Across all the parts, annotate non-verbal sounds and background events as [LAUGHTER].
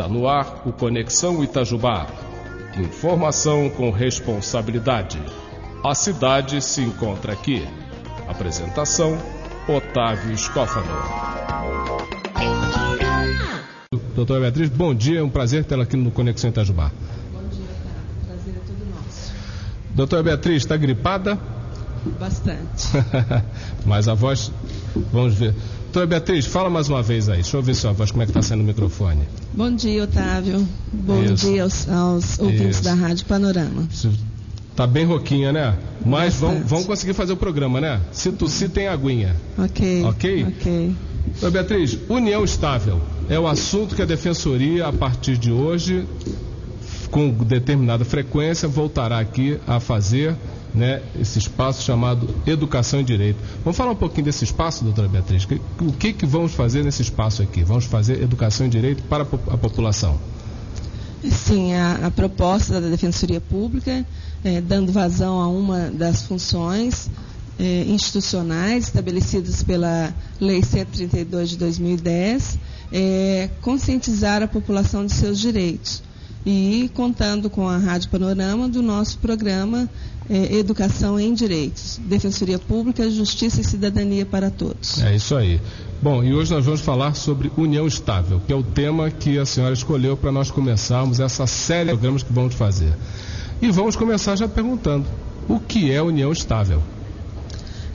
Está no ar o Conexão Itajubá. Informação com responsabilidade. A cidade se encontra aqui. Apresentação: Otávio Escófano. Doutora Beatriz, bom dia, é um prazer tê-la aqui no Conexão Itajubá. Bom dia, Otávio. Prazer é todo nosso. Doutora Beatriz, está gripada? Bastante. [LAUGHS] Mas a voz, vamos ver. Doutora Beatriz, fala mais uma vez aí. Deixa eu ver sua voz, como é que está sendo o microfone. Bom dia, Otávio. Bom Isso. dia aos, aos ouvintes Isso. da Rádio Panorama. Tá bem rouquinha, né? Mas vão, vão conseguir fazer o programa, né? Se tossir, tem aguinha. Ok. Ok? Ok. Doutora Beatriz, união estável é o assunto que a Defensoria, a partir de hoje, com determinada frequência, voltará aqui a fazer né, esse espaço chamado Educação e Direito. Vamos falar um pouquinho desse espaço, doutora Beatriz? O que, que vamos fazer nesse espaço aqui? Vamos fazer Educação e Direito para a po- a população. Sim, a, a proposta da Defensoria Pública, eh, dando vazão a uma das funções eh, institucionais estabelecidas pela Lei 132 de 2010, é conscientizar a população de seus direitos. E contando com a Rádio Panorama do nosso programa eh, Educação em Direitos, Defensoria Pública, Justiça e Cidadania para Todos. É isso aí. Bom, e hoje nós vamos falar sobre união estável, que é o tema que a senhora escolheu para nós começarmos essa série de programas que vamos fazer. E vamos começar já perguntando: o que é união estável?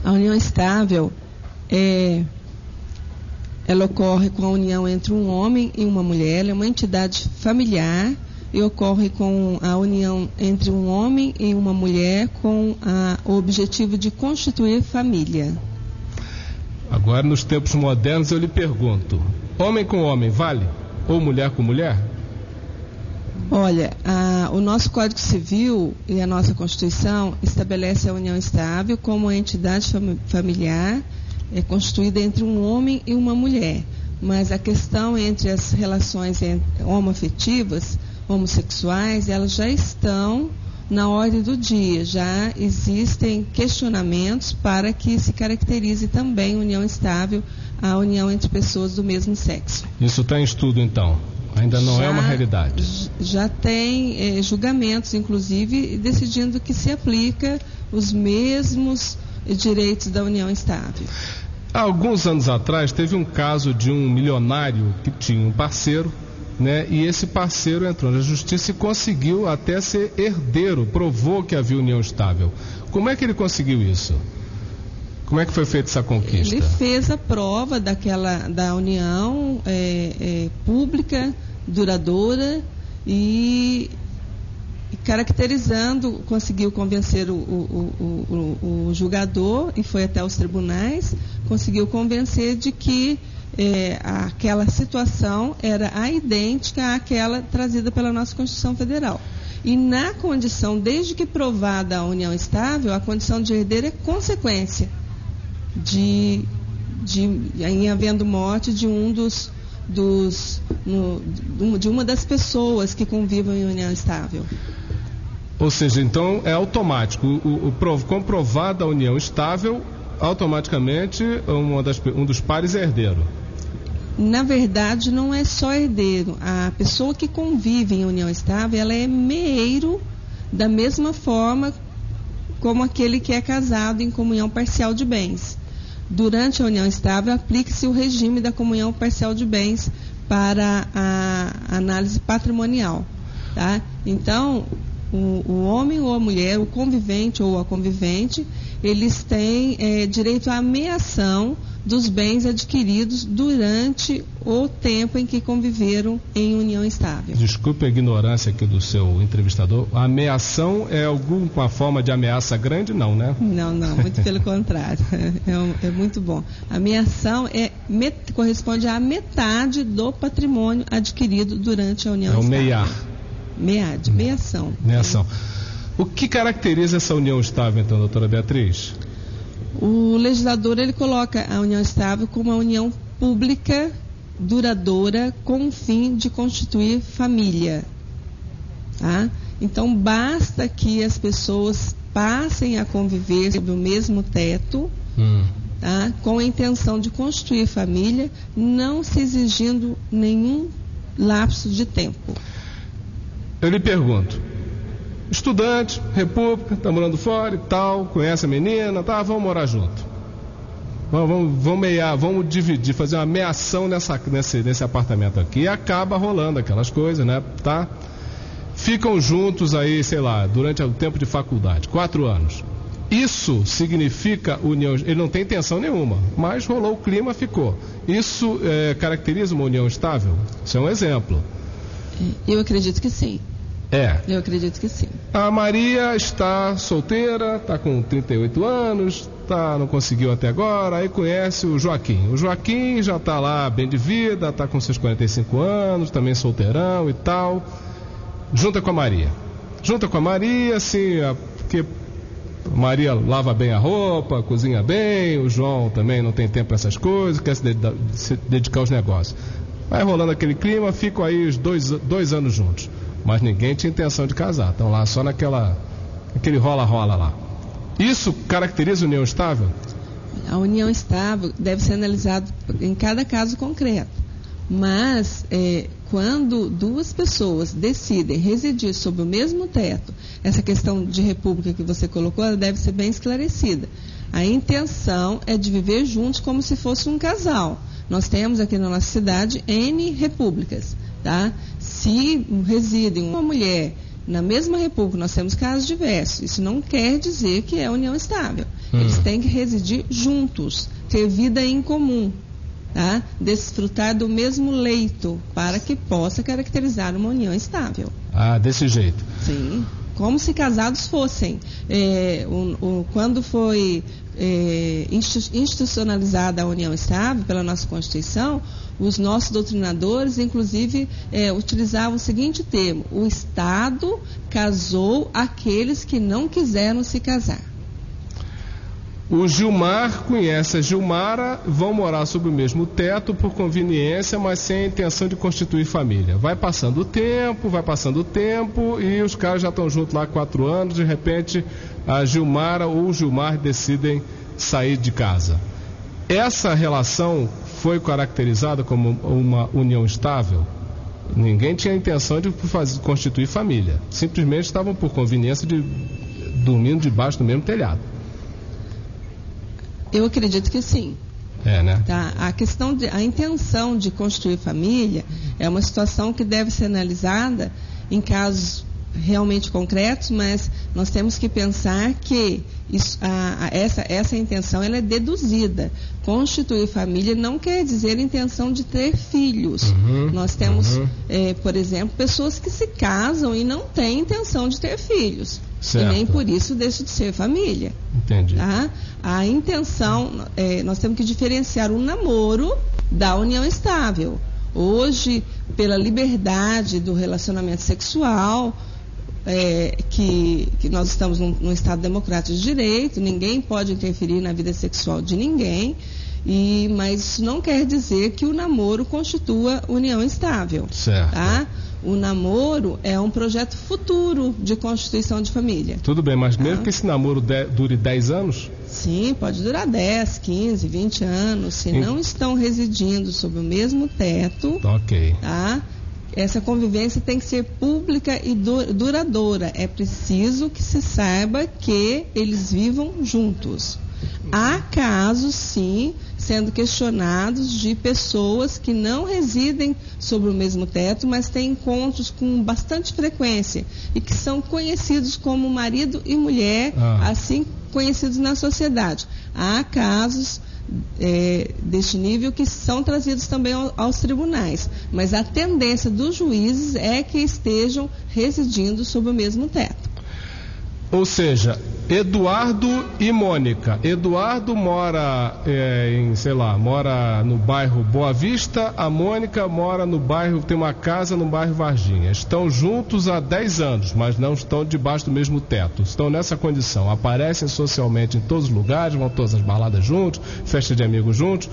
A união estável é, ela ocorre com a união entre um homem e uma mulher, ela é uma entidade familiar e ocorre com a união entre um homem e uma mulher com a- o objetivo de constituir família. Agora, nos tempos modernos, eu lhe pergunto: homem com homem vale? Ou mulher com mulher? Olha, a- o nosso Código Civil e a nossa Constituição estabelece a união estável como uma entidade fami- familiar é, constituída entre um homem e uma mulher. Mas a questão entre as relações homoafetivas, homossexuais, elas já estão na ordem do dia. Já existem questionamentos para que se caracterize também união estável, a união entre pessoas do mesmo sexo. Isso está em estudo, então. Ainda não é Já- uma realidade. Já tem eh, julgamentos, inclusive, decidindo que se aplica os mesmos direitos da união estável. Há alguns anos atrás, teve um caso de um milionário que tinha um parceiro, né? E esse parceiro entrou na justiça e conseguiu até ser herdeiro, provou que havia união estável. Como é que ele conseguiu isso? Como é que foi feita essa conquista? Ele fez a prova daquela da união eh, eh, pública, duradoura e, e caracterizando, conseguiu convencer o, o- o- o- julgador e foi até os tribunais, conseguiu convencer de que eh, aquela situação era a idêntica àquela trazida pela nossa Constituição Federal. E na condição, desde que provada a união estável, a condição de herdeiro é consequência de, de em havendo morte de um dos, dos no- de uma das pessoas que convivem em união estável. Ou seja, então é automático. O, o, o prov- comprovada a união estável, automaticamente das um dos pares é herdeiro. Na verdade, não é só herdeiro. A pessoa que convive em união estável, ela é meeiro da mesma forma como aquele que é casado em comunhão parcial de bens. Durante a união estável, aplica-se o regime da comunhão parcial de bens para a análise patrimonial. Tá? Então, o, o homem ou a mulher, o convivente ou a convivente, eles têm eh, direito à ameação dos bens adquiridos durante o tempo em que conviveram em união estável. Desculpe a ignorância aqui do seu entrevistador. A ameação é alguma forma de ameaça grande? Não, né? Não, não, muito pelo [LAUGHS] contrário. É, um- é muito bom. A meação é, met- corresponde à metade do patrimônio adquirido durante a união É o estável. meiar, Meade, meação. meação. O que caracteriza essa união estável, então, doutora Beatriz? O legislador ele coloca a união estável como uma união pública duradoura com o fim de constituir família. Tá? Então basta que as pessoas passem a conviver sob o mesmo teto, Hum. tá? com a intenção de constituir família, não se exigindo nenhum lapso de tempo. Eu lhe pergunto, estudante, república, tá morando fora e tal, conhece a menina, tá, vamos morar junto. Vamos, vamos, vamos meiar, vamos dividir, fazer uma meação nessa, nesse, nesse apartamento aqui. E acaba rolando aquelas coisas, né? Tá? Ficam juntos aí, sei lá, durante o tempo de faculdade, quatro anos. Isso significa união. Ele não tem intenção nenhuma, mas rolou o clima, ficou. Isso é, caracteriza uma união estável? Isso é um exemplo. Eu acredito que sim. É. Eu acredito que sim. A Maria está solteira, está com 38 anos, tá, não conseguiu até agora, aí conhece o Joaquim. O Joaquim já está lá bem de vida, está com seus 45 anos, também solteirão e tal. Junta com a Maria. Junta com a Maria, assim, porque a Maria lava bem a roupa, cozinha bem, o João também não tem tempo para essas coisas, quer se dedicar aos negócios. Vai rolando aquele clima, ficam aí os dois, dois anos juntos. Mas ninguém tinha intenção de casar. Estão lá só naquela. aquele rola-rola lá. Isso caracteriza união estável? A união estável deve ser analisada em cada caso concreto. Mas é, quando duas pessoas decidem residir sob o mesmo teto, essa questão de república que você colocou, ela deve ser bem esclarecida. A intenção é de viver juntos como se fosse um casal. Nós temos aqui na nossa cidade N repúblicas, tá? Se residem uma mulher na mesma república, nós temos casos diversos. Isso não quer dizer que é união estável. Hum. Eles têm que residir juntos, ter vida em comum, tá? desfrutar do mesmo leito, para que possa caracterizar uma união estável. Ah, desse jeito. Sim, como se casados fossem. É, o, o, quando foi é, institucionalizada a união estável pela nossa Constituição, os nossos doutrinadores, inclusive, é, utilizavam o seguinte termo: o Estado casou aqueles que não quiseram se casar. O Gilmar conhece a Gilmara, vão morar sob o mesmo teto por conveniência, mas sem a intenção de constituir família. Vai passando o tempo, vai passando o tempo e os caras já estão juntos lá há quatro anos. De repente, a Gilmara ou o Gilmar decidem sair de casa. Essa relação foi caracterizada como uma união estável? Ninguém tinha a intenção de fazer, constituir família. Simplesmente estavam por conveniência de dormindo debaixo do mesmo telhado. Eu acredito que sim. É, né? Tá? A questão de, a intenção de construir família é uma situação que deve ser analisada em casos realmente concretos, mas nós temos que pensar que isso, a, a, essa, essa intenção ela é deduzida. Constituir família não quer dizer intenção de ter filhos. Uhum, nós temos, uhum. é, por exemplo, pessoas que se casam e não têm intenção de ter filhos. Certo. E nem por isso deixa de ser família. Entendi. Tá? A intenção, é, nós temos que diferenciar o namoro da união estável. Hoje, pela liberdade do relacionamento sexual, é, que, que, nós estamos num, num, Estado democrático de direito, ninguém pode interferir na vida sexual de ninguém, e, mas isso não quer dizer que o namoro constitua união estável. Certo. Tá? O namoro é um projeto futuro de constituição de família. Tudo bem, mas mesmo ah. que esse namoro de, dure 10 anos? Sim, pode durar 10, 15, 20 anos. Se em... não estão residindo sob o mesmo teto, ok. tá? Essa convivência tem que ser pública e duradoura. É preciso que se saiba que eles vivam juntos. Há casos, sim, sendo questionados de pessoas que não residem sobre o mesmo teto, mas têm encontros com bastante frequência e que são conhecidos como marido e mulher, ah. assim conhecidos na sociedade. Há casos é, deste nível que são trazidos também ao, aos tribunais, mas a tendência dos juízes é que estejam residindo sob o mesmo teto. Ou seja, Eduardo e Mônica. Eduardo mora é, em, sei lá, mora no bairro Boa Vista, a Mônica mora no bairro, tem uma casa no bairro Varginha. Estão juntos há 10 anos, mas não estão debaixo do mesmo teto. Estão nessa condição. Aparecem socialmente em todos os lugares, vão todas as baladas juntos, festa de amigos juntos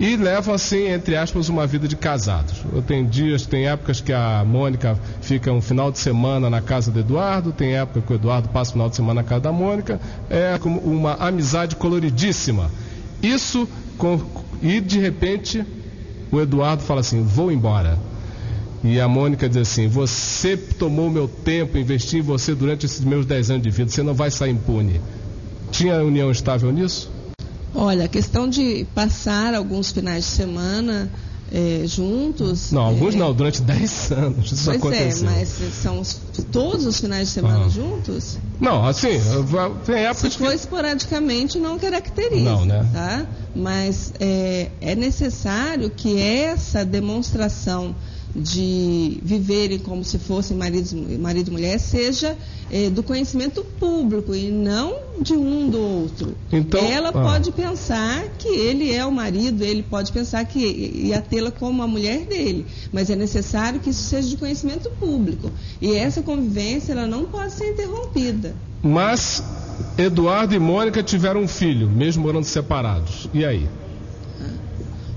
e levam assim, entre aspas, uma vida de casados. Tenho dias, tem épocas que a Mônica fica um final de semana na casa do Eduardo, tem época que o Eduardo passa o final de semana na casa da Mônica, é como uma amizade coloridíssima. Isso com, e de repente o Eduardo fala assim: vou embora. E a Mônica diz assim: Você tomou meu tempo, investi em você durante esses meus 10 anos de vida, você não vai sair impune. Tinha união estável nisso? Olha, a questão de passar alguns finais de semana é, juntos. Não, alguns é, não, durante 10 anos. Isso pois aconteceu. é, mas são os, todos os finais de semana Ah. juntos? Não, assim, tem Se épocas for que. esporadicamente, não caracteriza. Não, né? Tá? Mas é, é necessário que essa demonstração de viverem como se fossem maridos, marido e mulher seja é, do conhecimento público e não de um do outro. Então, Ela ah. pode pensar que ele é o marido, ele pode pensar que ia tê-la como a mulher dele, mas é necessário que isso seja de conhecimento público. E essa convivência ela não pode ser interrompida. Mas Eduardo e Mônica tiveram um filho, mesmo morando separados. E aí?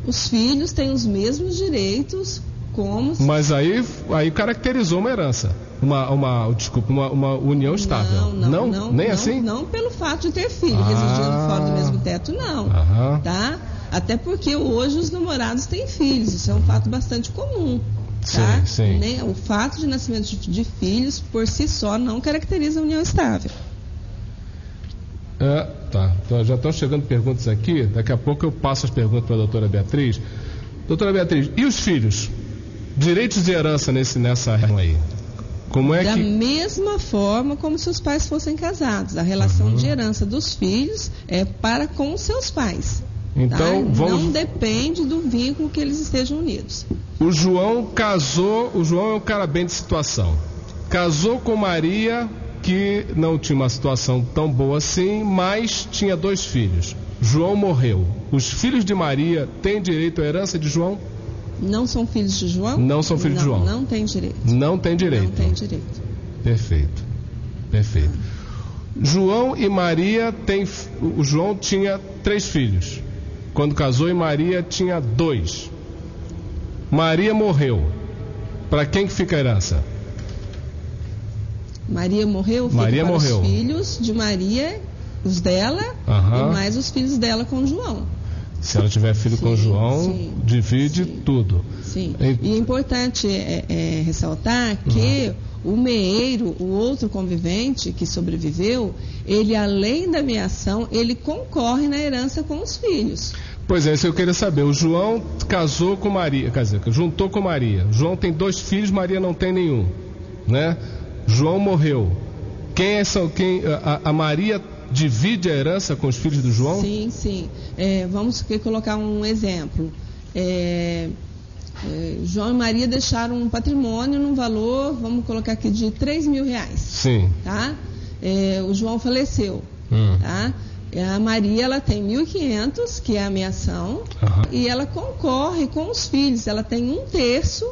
Os filhos têm os mesmos direitos como Mas aí, aí caracterizou uma herança. Uma, uma desculpa, uma, uma união estável. Não, não, não, nem não, assim? Não pelo fato de ter filho, Ah. residindo fora do mesmo teto, não. Aham. Tá? Até porque hoje os namorados têm filhos, isso é um fato bastante comum. Tá? Sim, sim. Nem- o fato de nascimento de, de filhos, por si só, não caracteriza a união estável. É, tá. Então, já estão chegando perguntas aqui. Daqui a pouco eu passo as perguntas para a doutora Beatriz. Doutora Beatriz, e os filhos? Direitos de herança nesse, nessa aí? Como é da que. mesma forma como se os pais fossem casados. A relação Uhum. de herança dos filhos é para com os seus pais. Então, tá? vamos. Não depende do vínculo que eles estejam unidos. O João casou, o João é um cara bem de situação. Casou com Maria, que não tinha uma situação tão boa assim, mas tinha dois filhos. João morreu. Os filhos de Maria têm direito à herança de João? Não são filhos de João? Não são filhos de Não, João. Não tem direito. Não tem direito. Não tem direito. Perfeito. Perfeito. João e Maria têm. O João tinha três filhos. Quando casou e Maria tinha dois. Maria morreu. Para quem que fica a herança? Maria morreu, fica Maria morreu. os filhos de Maria, os dela, Aham. e mais os filhos dela com João. Se ela tiver filho com Sim, João, sim, divide sim. tudo. Sim. E- E é importante é, é, ressaltar que Uhum. o meeiro, o outro convivente que sobreviveu, ele além da meação, ele concorre na herança com os filhos. Pois é, isso eu queria saber. O João casou com Maria, quer dizer, juntou com Maria. João tem dois filhos, Maria não tem nenhum, né? João morreu. Quem é quem a, a Maria divide a herança com os filhos do João? Sim, sim. É, vamos colocar um exemplo. É, é, João e Maria deixaram um patrimônio num valor, vamos colocar aqui, de 3 mil reais. Sim. Tá? É, o João faleceu. Hum. Tá? A Maria ela tem 1.500, que é a meação, Aham. e ela concorre com os filhos. Ela tem um terço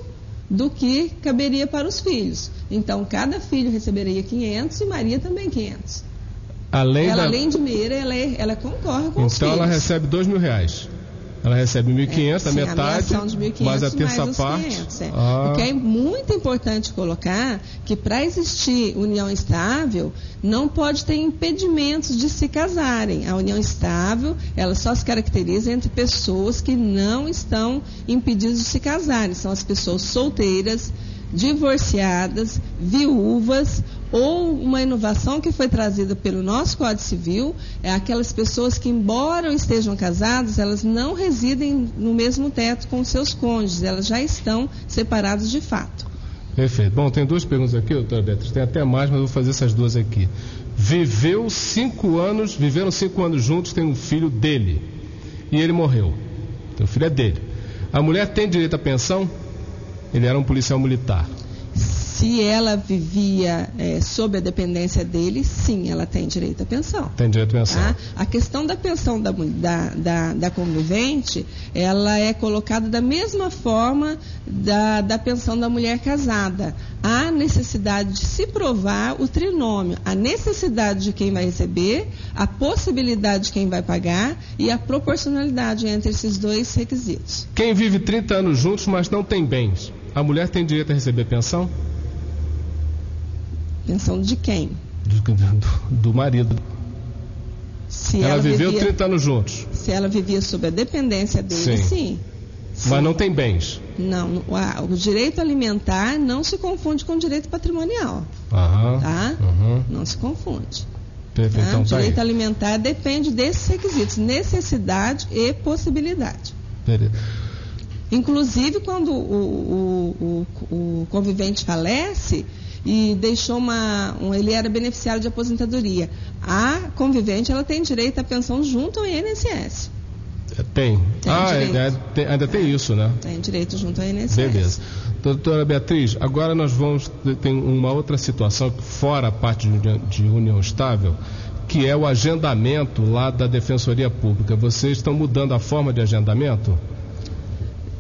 do que caberia para os filhos. Então, cada filho receberia 500 e Maria também 500. Além ela, da... além de meira, ela, é- ela concorre com os Então ela recebe dois mil reais. Ela recebe 1.500, a Sim, metade, meação de 1.500 mais a terça mais parte. 500, é. Ah, O que é muito importante colocar que para existir união estável, não pode ter impedimentos de se casarem. A união estável, ela só se caracteriza entre pessoas que não estão impedidas de se casarem. São as pessoas solteiras, divorciadas, viúvas ou uma inovação que foi trazida pelo nosso Código Civil é aquelas pessoas que, embora estejam casadas, elas não residem no mesmo teto com seus cônjuges, elas já estão separadas de fato. Perfeito. Bom, tem duas perguntas aqui, doutora Beatriz. Tem até mais, mas eu vou fazer essas duas aqui. Viveu cinco anos, viveram cinco anos juntos, tem um filho dele. E ele morreu. Então, o filho é dele. A mulher tem direito à pensão? Ele era um policial militar. Se ela vivia eh, sob a dependência dele, sim, ela tem direito à pensão. Tem direito à pensão. Tá? A questão da pensão da, da, da, da convivente, ela é colocada da mesma forma da, da pensão da mulher casada. Há necessidade de se provar o trinômio, a necessidade de quem vai receber, a possibilidade de quem vai pagar e a proporcionalidade entre esses dois requisitos. Quem vive 30 anos juntos, mas não tem bens, a mulher tem direito a receber pensão? Pensão de quem? Do, do- do marido. Se ela, ela, viveu vivia, 30 anos juntos. se ela vivia sob a dependência dele, Sim. sim. Sim. Mas não tem bens. Não, o direito alimentar não se confunde com o direito patrimonial. Aham, tá? Uhum. Não se confunde. Perfeito. Tá? Então, o direito aí. alimentar depende desses requisitos, necessidade e possibilidade. Beleza. Inclusive, quando o, o, o, o convivente falece e deixou uma. Um, ele era beneficiário de aposentadoria. A convivente ela tem direito à pensão junto ao INSS. Tem. tem ah, ainda tem, ainda tem isso, né? Tem direito junto ao INSS. Beleza. Doutora Beatriz, agora nós vamos. Tem uma outra situação fora a parte de, de união estável, que é o agendamento lá da Defensoria Pública. Vocês estão mudando a forma de agendamento?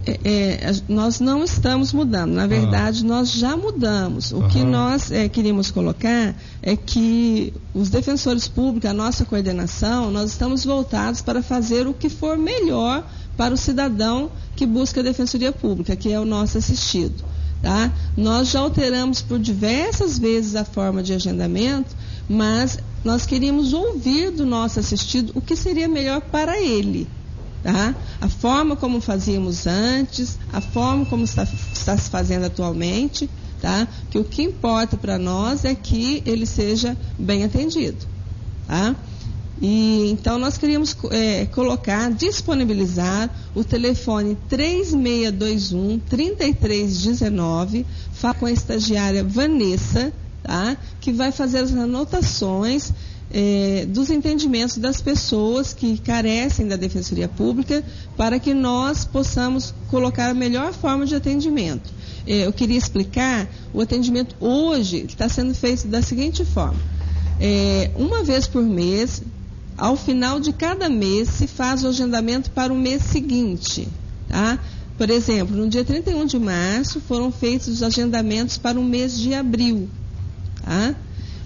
É, é, nós não estamos mudando. Na verdade, ah. nós já mudamos. O uhum. que nós é, queríamos colocar é que os defensores públicos, a nossa coordenação, nós estamos voltados para fazer o que for melhor para o cidadão que busca a defensoria pública, que é o nosso assistido. Tá? Nós já alteramos por diversas vezes a forma de agendamento, mas nós queríamos ouvir do nosso assistido o que seria melhor para ele. Tá? A forma como fazíamos antes, a forma como está, está se fazendo atualmente, tá? que o que importa para nós é que ele seja bem atendido. Tá? E, então nós queríamos é, colocar, disponibilizar o telefone 3621 3319, fala com a estagiária Vanessa, tá? que vai fazer as anotações é, dos entendimentos das pessoas que carecem da Defensoria Pública para que nós possamos colocar a melhor forma de atendimento. É, eu queria explicar, o atendimento hoje está sendo feito da seguinte forma. É, uma vez por mês, ao final de cada mês, se faz o agendamento para o mês seguinte. Tá? Por exemplo, no dia 31 de março foram feitos os agendamentos para o mês de abril. Tá?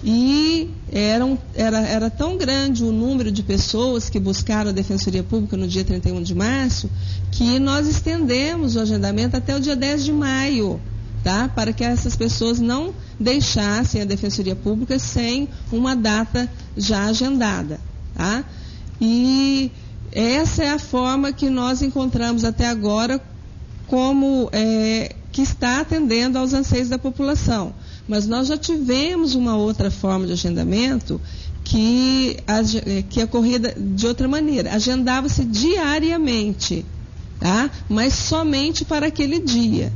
E era, era, era tão grande o número de pessoas que buscaram a Defensoria Pública no dia 31 de março, que nós estendemos o agendamento até o dia 10 de maio, tá? para que essas pessoas não deixassem a Defensoria Pública sem uma data já agendada. Tá? E essa é a forma que nós encontramos até agora como é, que está atendendo aos anseios da população. Mas nós já tivemos uma outra forma de agendamento que, eh, que ocorria de outra maneira. Agendava-se diariamente, tá? mas somente para aquele dia.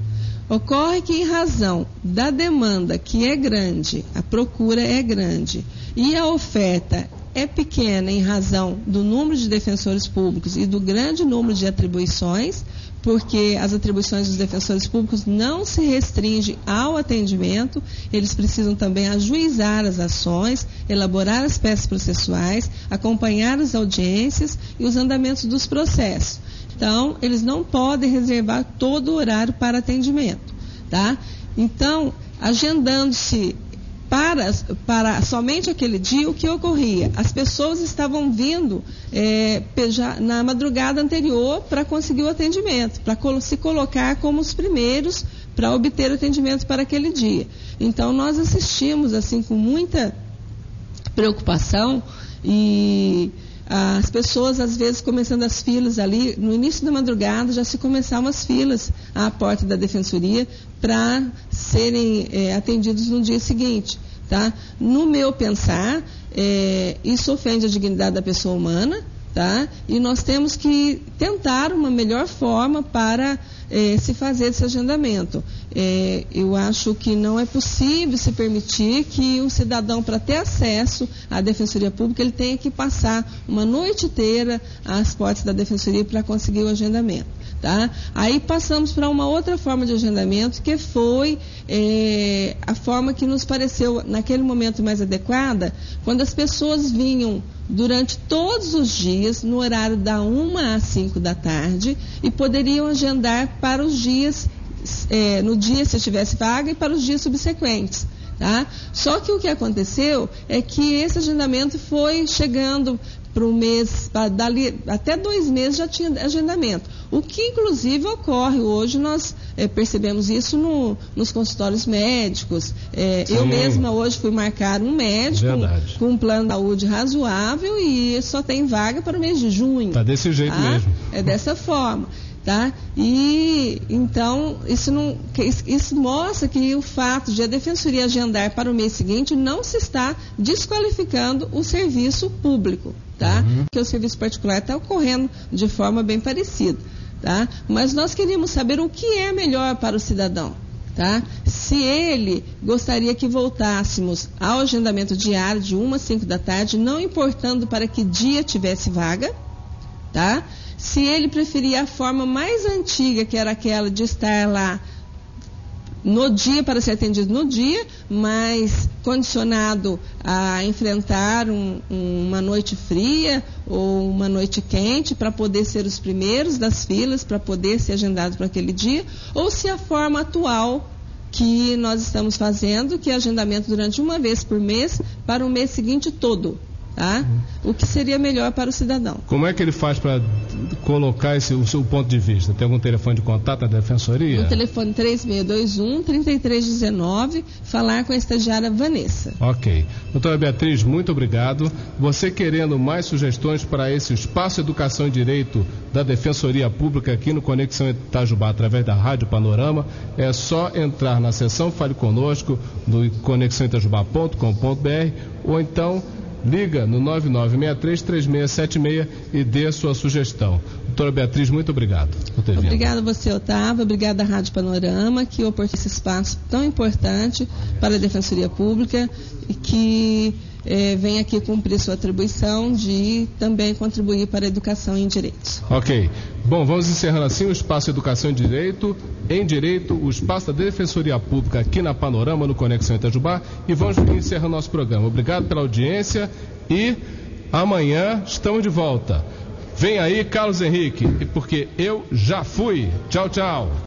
Ocorre que, em razão da demanda, que é grande, a procura é grande, e a oferta é pequena em razão do número de defensores públicos e do grande número de atribuições, porque as atribuições dos defensores públicos não se restringem ao atendimento, eles precisam também ajuizar as ações, elaborar as peças processuais, acompanhar as audiências e os andamentos dos processos. Então, eles não podem reservar todo o horário para atendimento, tá? Então, agendando-se para, para somente aquele dia, o que ocorria? As pessoas estavam vindo é, na madrugada anterior para conseguir o atendimento, para se colocar como os primeiros para obter atendimento para aquele dia. Então, nós assistimos assim com muita preocupação e as pessoas, às vezes, começando as filas ali, no início da madrugada, já se começavam as filas à porta da defensoria para serem é, atendidos no dia seguinte. Tá? No meu pensar, é, isso ofende a dignidade da pessoa humana, tá? e nós temos que tentar uma melhor forma para é, se fazer esse agendamento. É, eu acho que não é possível se permitir que um cidadão, para ter acesso à Defensoria Pública, ele tenha que passar uma noite inteira às portas da Defensoria para conseguir o agendamento. Tá? Aí passamos para uma outra forma de agendamento, que foi é, a forma que nos pareceu naquele momento mais adequada, quando as pessoas vinham durante todos os dias, no horário da 1 às 5 da tarde, e poderiam agendar para os dias, é, no dia se tivesse vaga, e para os dias subsequentes. Tá? Só que o que aconteceu é que esse agendamento foi chegando para um mês, dali, até dois meses já tinha agendamento. O que inclusive ocorre hoje, nós é, percebemos isso no, nos consultórios médicos. É, eu mesma hoje fui marcar um médico com, com, um plano de saúde razoável e só tem vaga para o mês de junho. Está desse jeito tá? mesmo. É dessa forma. Tá? E então isso, não, isso mostra que o fato de a defensoria agendar para o mês seguinte não se está desqualificando o serviço público, tá? Uhum. Porque o serviço particular está ocorrendo de forma bem parecida, tá? Mas nós queríamos saber o que é melhor para o cidadão. Tá? Se ele gostaria que voltássemos ao agendamento diário de 1 às 5 da tarde, não importando para que dia tivesse vaga, tá? Se ele preferia a forma mais antiga, que era aquela de estar lá no dia para ser atendido no dia, mas condicionado a enfrentar um, uma noite fria ou uma noite quente para poder ser os primeiros das filas, para poder ser agendado para aquele dia, ou se a forma atual que nós estamos fazendo, que é agendamento durante uma vez por mês para o mês seguinte todo tá? o que seria melhor para o cidadão. Como é que ele faz para colocar esse, o seu ponto de vista? Tem algum telefone de contato na defensoria? O telefone 3621-3319, falar com a estagiária Vanessa. Ok. Doutora Beatriz, muito obrigado. Você querendo mais sugestões para esse espaço Educação e Direito da Defensoria Pública aqui no Conexão Itajubá, através da Rádio Panorama, é só entrar na seção Fale Conosco, no conexãoitajubá.com.br ou então Liga no 9963-3676 e dê a sua sugestão. Doutora Beatriz, muito obrigado por ter. Obrigada você, Otávio. Obrigada à Rádio Panorama, que oportuniza esse espaço tão importante para a Defensoria Pública e que é, vem aqui cumprir sua atribuição de também contribuir para a educação em direitos. Ok. Bom, vamos encerrando assim o espaço Educação em Direito, em Direito, o espaço da Defensoria Pública aqui na Panorama, no Conexão Itajubá, e vamos encerrar nosso programa. Obrigado pela audiência e amanhã estamos de volta. Vem aí, Carlos Henrique, porque eu já fui. Tchau, tchau.